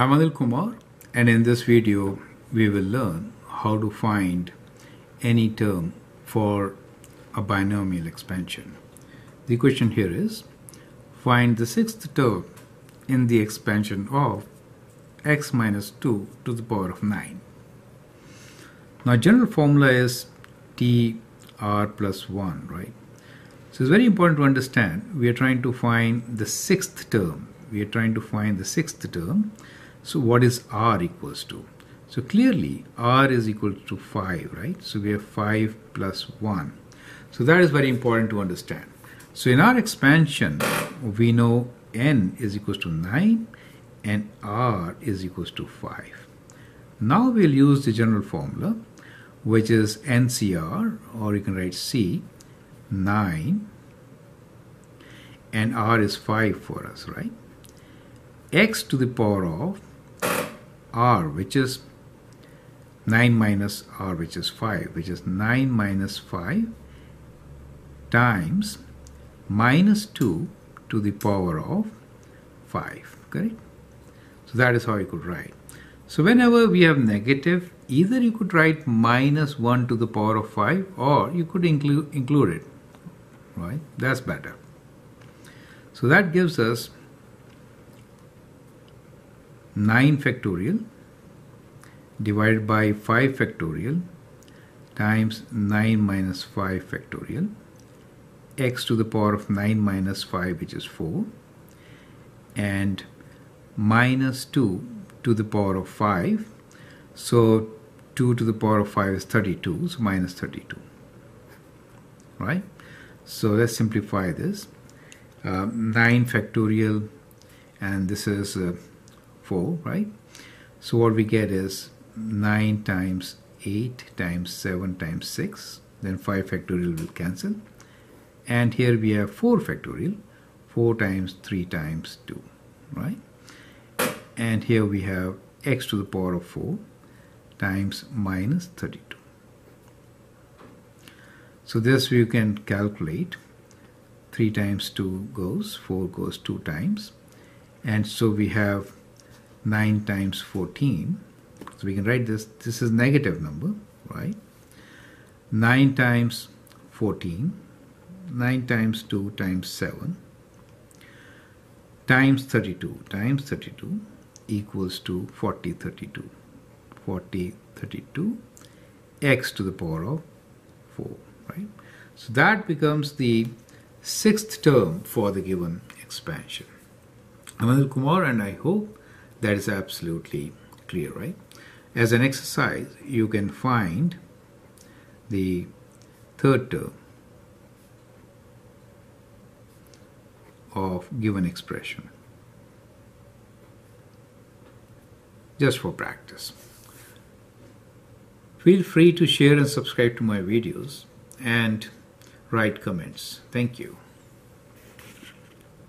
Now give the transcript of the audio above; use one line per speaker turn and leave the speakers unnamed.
I'm Anil Kumar and in this video we will learn how to find any term for a binomial expansion. The question here is find the sixth term in the expansion of x minus 2 to the power of 9. Now general formula is tr plus 1 right. So it's very important to understand we are trying to find the sixth term. We are trying to find the sixth term. So what is r equals to? So clearly r is equal to 5 right. So we have 5 plus 1. So that is very important to understand. So in our expansion we know n is equals to 9 and r is equals to 5. Now we'll use the general formula which is NCR or you can write C 9 and R is 5 for us right x to the power of R which is 9 minus R which is 5 which is 9 minus 5 times minus 2 to the power of 5 correct? So that is how you could write. So whenever we have negative either you could write minus 1 to the power of 5 or you could include include it right? That's better. So that gives us 9 factorial divided by 5 factorial times 9 minus 5 factorial x to the power of 9 minus 5 which is 4 and minus 2 to the power of 5 so 2 to the power of 5 is 32 so minus 32 right? So let's simplify this. Uh, 9 factorial and this is uh, 4 right? So what we get is 9 times 8 times 7 times 6 then 5 factorial will cancel. And here we have 4 factorial 4 times 3 times 2 right? And here we have x to the power of 4 times minus 32 so this you can calculate. 3 times 2 goes 4 goes 2 times. And so we have 9 times 14 so we can write this this is negative number right? 9 times 14 9 times 2 times 7 times 32 times 32 equals to 40 32 40 32 x to the power of 4 right? So that becomes the sixth term for the given expansion. I'm Anil Kumar and I hope that is absolutely clear right as an exercise you can find the third term of given expression just for practice. Feel free to share and subscribe to my videos and write comments. Thank you.